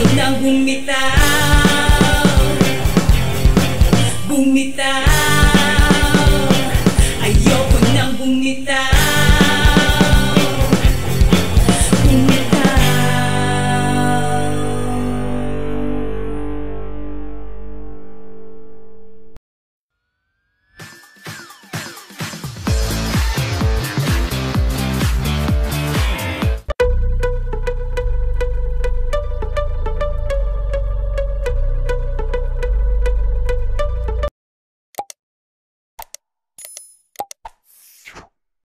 biglang bumitaw Bumitaw. Ayoko nang bumitaw.